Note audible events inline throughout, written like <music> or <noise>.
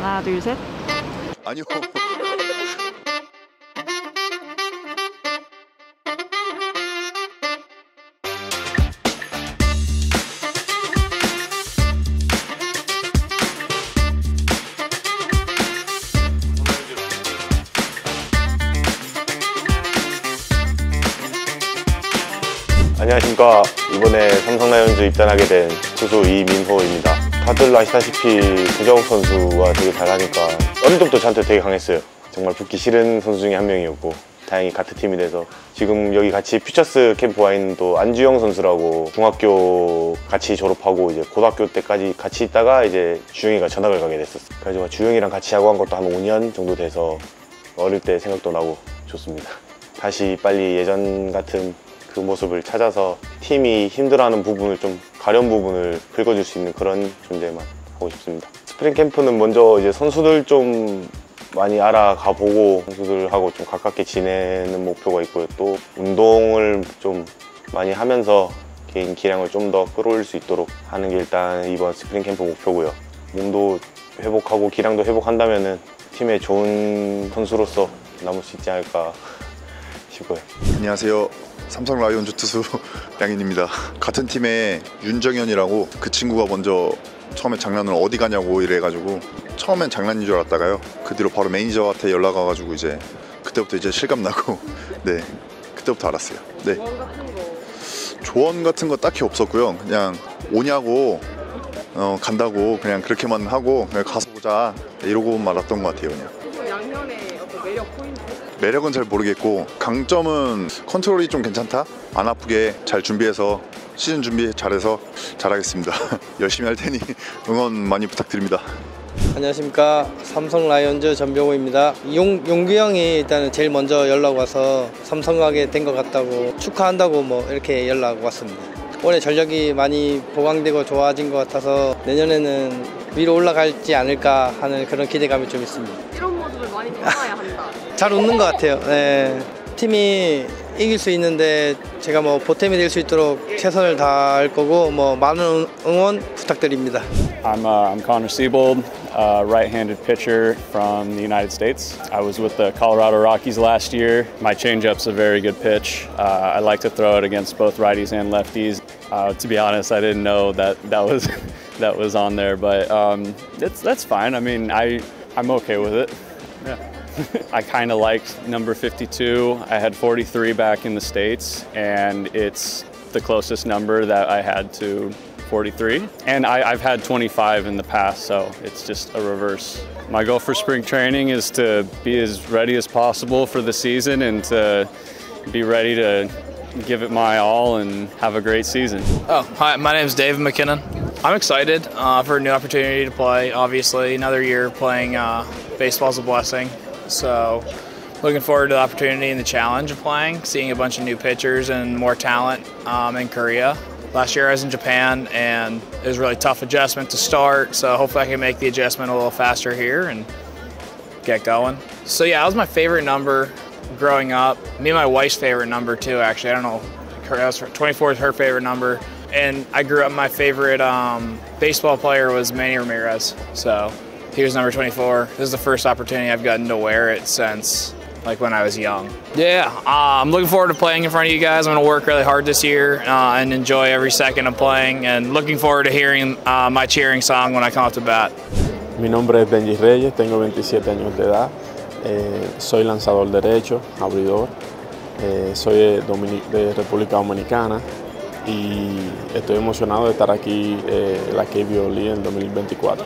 하나 둘 셋. 아니요. 안녕하십니까 이번에 삼성 라이온즈 입단하게 된 투수 이민호입니다 다들 아시다시피 구자욱 선수가 되게 잘하니까 어릴 때부터 저한테 되게 강했어요. 정말 붙기 싫은 선수 중에 한 명이었고 다행히 같은 팀이 돼서 지금 여기 같이 퓨처스 캠프 와 있는 또 안주영 선수라고 중학교 같이 졸업하고 이제 고등학교 때까지 같이 있다가 이제 주영이가 전학을 가게 됐었어요. 그래가지고 주영이랑 같이 야구한 것도 한 5년 정도 돼서 어릴 때 생각도 나고 좋습니다. 다시 빨리 예전 같은 그 모습을 찾아서 팀이 힘들어하는 부분을 좀 가려운 부분을 긁어줄 수 있는 그런 존재만 하고 싶습니다. 스프링 캠프는 먼저 이제 선수들 좀 많이 알아가 보고 선수들하고 좀 가깝게 지내는 목표가 있고요. 또 운동을 좀 많이 하면서 개인 기량을 좀 더 끌어올릴 수 있도록 하는 게 일단 이번 스프링 캠프 목표고요. 몸도 회복하고 기량도 회복한다면은 팀의 좋은 선수로서 남을 수 있지 않을까 싶어요. 안녕하세요. 삼성 라이온즈 투수 <laughs> 양인입니다. 같은 팀에 윤정현이라고 그 친구가 먼저 처음에 장난을 어디 가냐고 이래가지고 처음엔 장난인 줄 알았다가요. 그 뒤로 바로 매니저한테 연락 와가지고 이제 그때부터 이제 실감 나고 <laughs> 네 그때부터 알았어요. 네. 조언 같은 거 딱히 없었고요. 그냥 오냐고 어, 간다고 그냥 그렇게만 하고 그냥 가서 보자 이러고 말았던 것 같아요. 그냥. 매력은 잘 모르겠고 강점은 컨트롤이 좀 괜찮다? 안 아프게 잘 준비해서 시즌 준비 잘해서 잘하겠습니다. <laughs> 열심히 할 테니 응원 많이 부탁드립니다. 안녕하십니까. 삼성 라이온즈 전병호입니다. 용, 용규 형이 일단 제일 먼저 연락 와서 삼성 가게 된 것 같다고 축하한다고 뭐 이렇게 연락 왔습니다. 올해 전력이 많이 보강되고 좋아진 것 같아서 내년에는 위로 올라갈지 않을까 하는 그런 기대감이 좀 있습니다. 이런 모습을 많이 담아야 한다. 잘 웃는 것 같아요 네. 팀이 이길 수 있는데 제가 뭐 보탬이 될 수 있도록 최선을 다할 거고 뭐 많은 응원 부탁드립니다 I'm, uh, I'm Connor Siebold, uh, right-handed pitcher from the United States. I was with the Colorado Rockies last year. My changeup's a very good pitch. Uh, I like to throw it against both righties and lefties. Uh, to be honest, I didn't know that that was <laughs> that was on there, but um, it's that's fine. I mean, I I'm okay with it. Yeah. <laughs> I kind of liked number 52. I had 43 back in the States, and it's the closest number that I had to 43. And I, I've had 25 in the past, so it's just a reverse. My goal for spring training is to be as ready as possible for the season and to be ready to give it my all and have a great season. Oh, hi, my name is David McKinnon. I'm excited uh, for a new opportunity to play. Obviously, another year playing uh, baseball is a blessing. So, looking forward to the opportunity and the challenge of playing, seeing a bunch of new pitchers and more talent um, in Korea. Last year I was in Japan and it was really tough adjustment to start. So, hopefully, I can make the adjustment a little faster here and get going. So, yeah, that was my favorite number growing up. Me and my wife's favorite number too. Actually, I don't know. Was her, 24 is her favorite number. And I grew up. My favorite um, baseball player was Manny Ramirez. So he was number 24. This is the first opportunity I've gotten to wear it since like when I was young. Yeah, uh, I'm looking forward to playing in front of you guys. I'm going to work really hard this year uh, and enjoy every second of playing. And looking forward to hearing uh, my cheering song when I come up to bat. Mi nombre es Benji Reyes, tengo 27 años de edad, eh, soy lanzador derecho, abridor, eh, soy de, Domini de, República Dominicana y estoy emocionado de estar aquí eh, en la KBO League en 2024.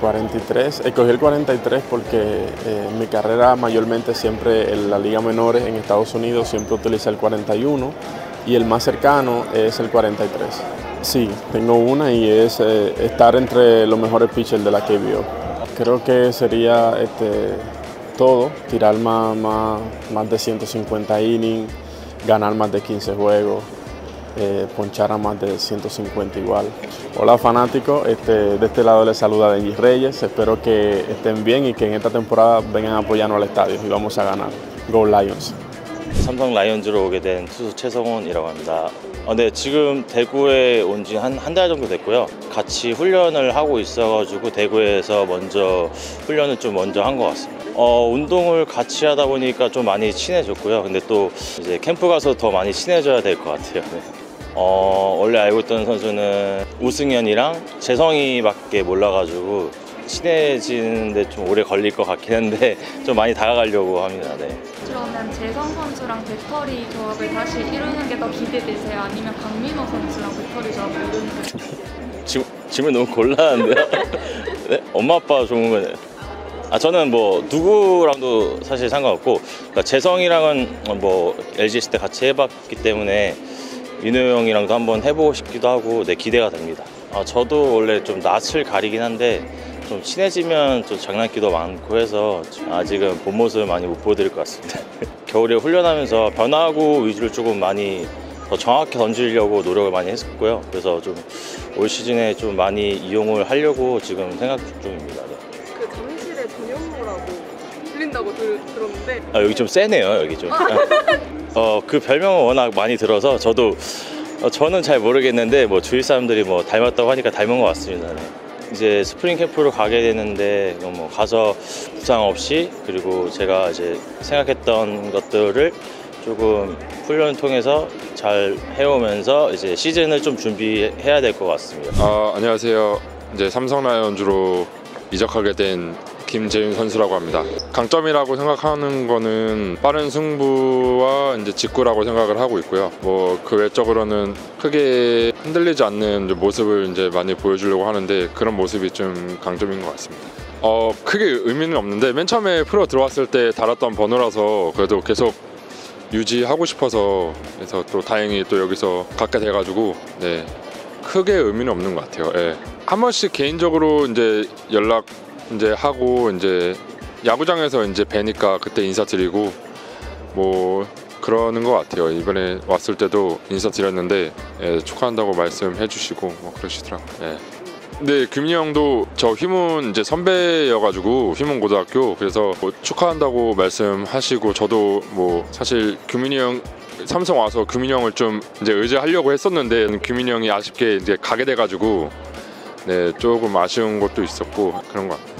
43, escogí el 43 porque en mi carrera mayormente siempre en la Liga Menores en Estados Unidos siempre utilicé el 41 y el más cercano es el 43. Sí, tengo una y es eh, estar entre los mejores pitchers de la KBO. Creo que sería este, todo, tirar más, más, más, de 150 innings, ganar más de 15 juegos, eh, ponchar a más de 150 igual. Hola fanáticos, este, de este lado les saluda Denji Reyes, espero que estén bien y que en esta temporada vengan a apoyarnos al estadio y vamos a ganar. Go Lions! 삼성 라이온즈로 오게 된 투수 최성훈이라고 합니다. 아, 네, 지금 대구에 온 지 한 한 달 정도 됐고요. 같이 훈련을 하고 있어가지고 대구에서 먼저 훈련을 좀 먼저 한 것 같습니다. 어, 운동을 같이 하다 보니까 좀 많이 친해졌고요. 근데 또 이제 캠프 가서 더 많이 친해져야 될 것 같아요. 네. 어, 원래 알고 있던 선수는 우승현이랑 재성이밖에 몰라가지고 친해지는데 좀 오래 걸릴 것 같긴 한데 <laughs> 좀 많이 다가가려고 합니다. 네. 그러면 재성 선수랑 배터리 조합을 다시 이루는 게 더 기대되세요? 아니면 강민호 선수랑 배터리 조합을 이루는 게 질- <laughs> 질문 너무 곤란한데요? <laughs> 네? 엄마 아빠 좋은 거네. 아 저는 뭐 누구랑도 사실 상관없고 그러니까 재성이랑은 뭐 LG 있을 때 같이 해봤기 때문에 민호 형이랑도 한번 해보고 싶기도 하고 네 기대가 됩니다. 아 저도 원래 좀 낯을 가리긴 한데 좀 친해지면 좀 장난기도 많고 해서 아직은 본 모습을 많이 못 보여드릴 것 같습니다. <laughs> 겨울에 훈련하면서 변화구 위주를 조금 많이 더 정확히 던지려고 노력을 많이 했었고요. 그래서 좀 올 시즌에 좀 많이 이용을 하려고 지금 생각 중입니다. 네. 그 잠실의 전현무라고 불린다고 들, 들었는데 아, 여기 좀 세네요, 여기 좀. 어, 그 별명은 워낙 많이 들어서 저도 어, 저는 잘 모르겠는데 뭐 주위 사람들이 뭐 닮았다고 하니까 닮은 것 같습니다. 네. 이제 스프링 캠프로 가게 되는데 어, 뭐 가서 부상 없이 그리고 제가 이제 생각했던 것들을 조금 훈련을 통해서 잘 해오면서 이제 시즌을 좀 준비해야 될 것 같습니다. 아, 안녕하세요. 이제 삼성 라이온즈로 이적하게 된 김재윤 선수라고 합니다. 강점이라고 생각하는 거는 빠른 승부와 이제 직구라고 생각을 하고 있고요. 뭐 그 외적으로는 크게 흔들리지 않는 모습을 이제 많이 보여주려고 하는데 그런 모습이 좀 강점인 것 같습니다. 어 크게 의미는 없는데 맨 처음에 프로 들어왔을 때 달았던 번호라서 그래도 계속 유지하고 싶어서 그래서 또 다행히 또 여기서 갖게 돼가지고 네 크게 의미는 없는 것 같아요. 예. 한 번씩 개인적으로 이제 연락 이제 하고 이제 야구장에서 이제 뵈니까 그때 인사드리고 뭐 그러는 것 같아요. 이번에 왔을 때도 인사드렸는데 예, 축하한다고 말씀해 주시고 뭐 그러시더라고요. 예. 근데 규민이 형도 저 휘문 이제 선배여가지고 휘문 고등학교 그래서 뭐 축하한다고 말씀하시고 저도 뭐 사실 규민이 형 삼성 와서 규민이 형을 좀 이제 의지하려고 했었는데 규민이 형이 아쉽게 이제 가게 돼가지고 네 조금 아쉬운 것도 있었고 그런 것 같아요.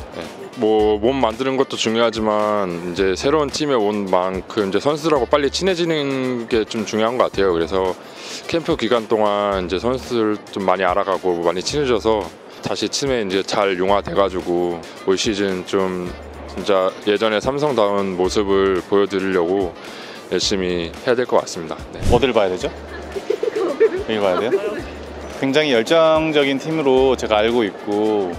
뭐 몸 만드는 것도 중요하지만 이제 새로운 팀에 온 만큼 이제 선수들하고 빨리 친해지는 게 좀 중요한 것 같아요. 그래서 캠프 기간 동안 이제 선수들 좀 많이 알아가고 많이 친해져서 다시 팀에 이제 잘 융화돼가지고 올 시즌 좀 진짜 예전에 삼성다운 모습을 보여드리려고 열심히 해야 될 것 같습니다. 네. 어디를 봐야 되죠? 여기 봐야 돼요? 굉장히 열정적인 팀으로 제가 알고 있고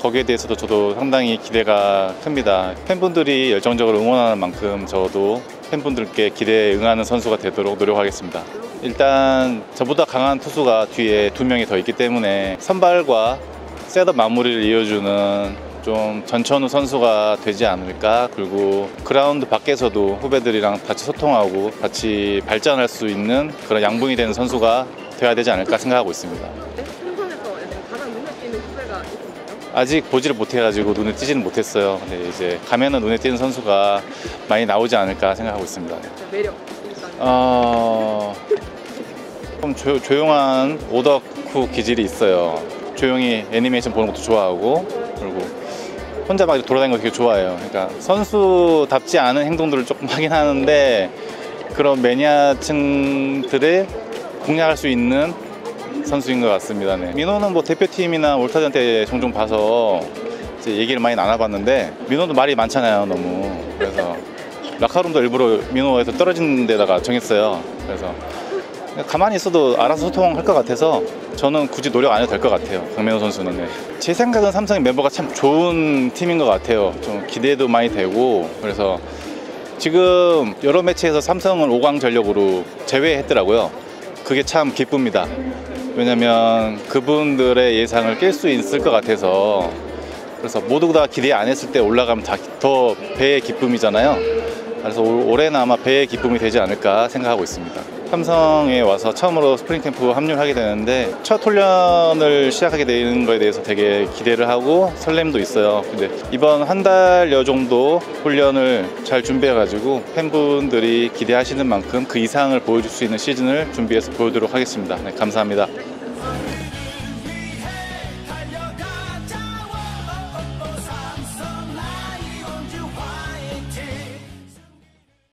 거기에 대해서도 저도 상당히 기대가 큽니다. 팬분들이 열정적으로 응원하는 만큼 저도 팬분들께 기대에 응하는 선수가 되도록 노력하겠습니다. 일단 저보다 강한 투수가 뒤에 두 명이 더 있기 때문에 선발과 셋업 마무리를 이어주는 좀 전천후 선수가 되지 않을까 그리고 그라운드 밖에서도 후배들이랑 같이 소통하고 같이 발전할 수 있는 그런 양분이 되는 선수가 돼야 되지 않을까 생각하고 있습니다. 아직 보지를 못해가지고 눈에 띄지는 못했어요. 근데 이제 가면은 눈에 띄는 선수가 많이 나오지 않을까 생각하고 있습니다. 네, 매력 어... 좀 조, 조용한 오덕후 기질이 있어요. 조용히 애니메이션 보는 것도 좋아하고 그리고 혼자 막 돌아다니는 거 되게 좋아해요. 그러니까 선수답지 않은 행동들을 조금 <laughs> 하긴 하는데 그런 매니아층들을 공략할 수 있는 선수인 것 같습니다. 네. 민호는 뭐 대표팀이나 올스타전 때 종종 봐서 얘기를 많이 나눠봤는데 민호도 말이 많잖아요, 너무. 그래서 라커룸도 일부러 민호에서 떨어지는 데다가 정했어요. 그래서 가만히 있어도 알아서 소통할 것 같아서 저는 굳이 노력 안 해도 될 것 같아요. 강민호 선수는. 네. 제 생각은 삼성의 멤버가 참 좋은 팀인 것 같아요. 좀 기대도 많이 되고 그래서 지금 여러 매체에서 삼성을 5강 전력으로 제외했더라고요. 그게 참 기쁩니다. 왜냐면 그분들의 예상을 깰 수 있을 것 같아서 그래서 모두 다 기대 안 했을 때 올라가면 다- 더 배의 기쁨이잖아요. 그래서 올- 올해는 아마 배의 기쁨이 되지 않을까 생각하고 있습니다. 삼성에 와서 처음으로 스프링 캠프 합류를 하게 되는데 첫 훈련을 시작하게 되는 거에 대해서 되게 기대를 하고 설렘도 있어요. 근데 이번 한 달여 정도 훈련을 잘 준비해가지고 팬분들이 기대하시는 만큼 그 이상을 보여줄 수 있는 시즌을 준비해서 보여드리도록 하겠습니다. 네, 감사합니다.